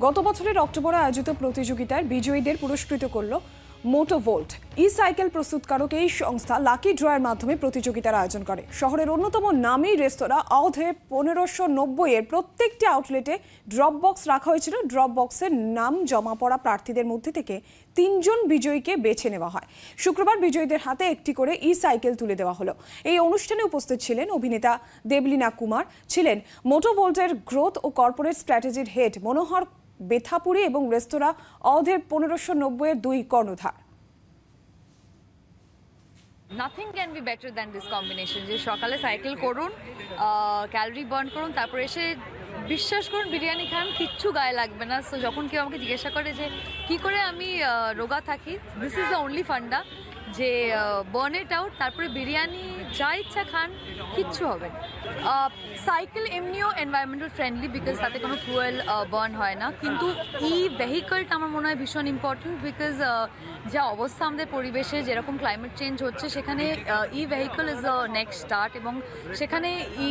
গত বছরের অক্টোবরে আয়োজিত প্রতিযোগিতার বিজয়ীদের পুরস্কৃত করল মোটোভোল্ট। ই সাইকেল প্রস্তুতকারক এই সংস্থা লাকি ড্রয়ের মাধ্যমে প্রতিযোগিতার আয়োজন করে। শহরের অন্যতম নামী রেস্তোরাঁ অধে পনেরোশো নব্বই এর প্রত্যেকটি আউটলেটে ড্রপ বক্স রাখা হয়েছিল। ড্রপ বক্সের নাম জমা পড়া প্রার্থীদের মধ্যে থেকে তিনজন বিজয়ীকে বেছে নেওয়া হয়। শুক্রবার বিজয়ীদের হাতে একটি করে ই সাইকেল তুলে দেওয়া হলো। এই অনুষ্ঠানে উপস্থিত ছিলেন অভিনেতা দেবলীনা কুমার, ছিলেন মোটোভোল্টের গ্রোথ ও কর্পোরেট স্ট্র্যাটেজির হেড মনোহর বেথাপুরি এবং রেস্তোরাঁ অধের পনেরোশো নব্বইয়ের দুই কর্ণধার। Nothing can be better than this combination যে সকালে সাইকেল করুন ক্যালোরি বার্ন করুন, তারপর এসে বিশ্বাস করুন, বিরিয়ানি খান, কিচ্ছু গায়ে লাগবে না। সো যখন কেউ আমাকে জিজ্ঞাসা করে যে, কি করে আমি রোগা থাকি? This is the only funda যে বার্ন ইট আউট তারপরে বিরিয়ানি, যা ইচ্ছা খান, কিচ্ছু হবে সাইকেল এমনিও এনভায়রনমেন্টাল ফ্রেন্ডলি বিকজ তাতে কোনো ফুয়েল বার্ন হয় না। কিন্তু ই ভেহিকলটা আমার মনে হয় ভীষণ ইম্পর্টেন্ট বিকজ যা অবস্থা আমাদের পরিবেশে, যেরকম ক্লাইমেট চেঞ্জ হচ্ছে, সেখানে e vehicle is a next start এবং সেখানে e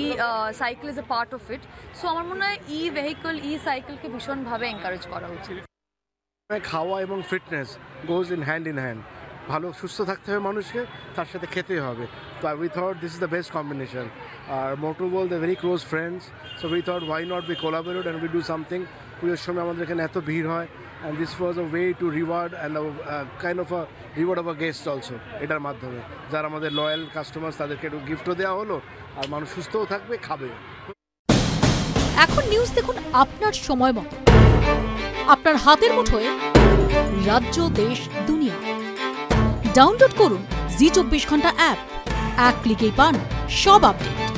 cycle is a part of it so আমার মনে হয় ই ভেহিকল ই সাইকেলকে ভীষণভাবে এনকারেজ করা উচিত। খাওয়া এবং fitness goes in hand in hand ভালো, সুস্থ থাকতে হবে মানুষকে, তার সাথে খেতে হবে। তো we thought this is the best combination R motor ball the very close friends so we thought why not be collaborate and we do something পুজোর সময় আমাদের এখানে এত ভিড় হয় and this was a way to reward and kind of a reward of a guest also এটার মাধ্যমে। যারা আমাদের লয়াল কাস্টমার্স তাদেরকে একটু গিফটও দেওয়া হলো, আর মানুষ সুস্থও থাকবে, খাবে। এখন নিউজ দেখুন আপনার সময় মতো। আপনার হাতের মুঠোয় রাজ্য, দেশ, দুনিয়া। ডাউনলোড করুন জি চব্বিশ ঘণ্টা অ্যাপ। এক ক্লিকেই পান সব আপডেট।